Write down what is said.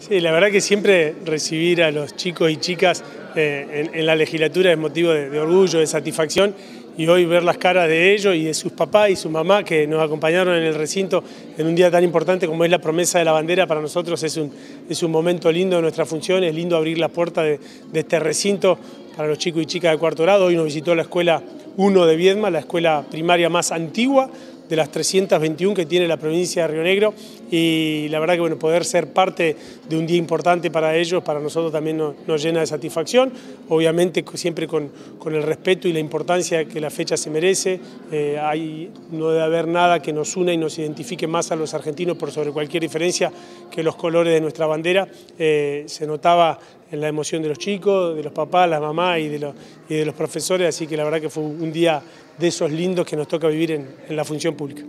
Sí, la verdad que siempre recibir a los chicos y chicas eh, en, la legislatura es motivo de, orgullo, de satisfacción y hoy ver las caras de ellos y de sus papás y su mamá que nos acompañaron en el recinto en un día tan importante como es la promesa de la bandera, para nosotros es un, es un momento lindo de nuestra función, es lindo abrir la puerta de, de este recinto para los chicos y chicas de cuarto grado. Hoy nos visitó la escuela 1 de Viedma, la escuela primaria más antigua de las 321 que tiene la provincia de Río Negro. Y la verdad que bueno, poder ser parte de un día importante para ellos, para nosotros también nos, llena de satisfacción, obviamente siempre con, con, el respeto y la importancia que la fecha se merece, eh, hay, no debe haber nada que nos una y nos identifique más a los argentinos por sobre cualquier diferencia que los colores de nuestra bandera, eh, se notaba en la emoción de los chicos, de los papás, la mamá y de, los, y de los profesores, así que la verdad que fue un día de esos lindos que nos toca vivir en la función pública.